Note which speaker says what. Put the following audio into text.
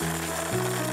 Speaker 1: Música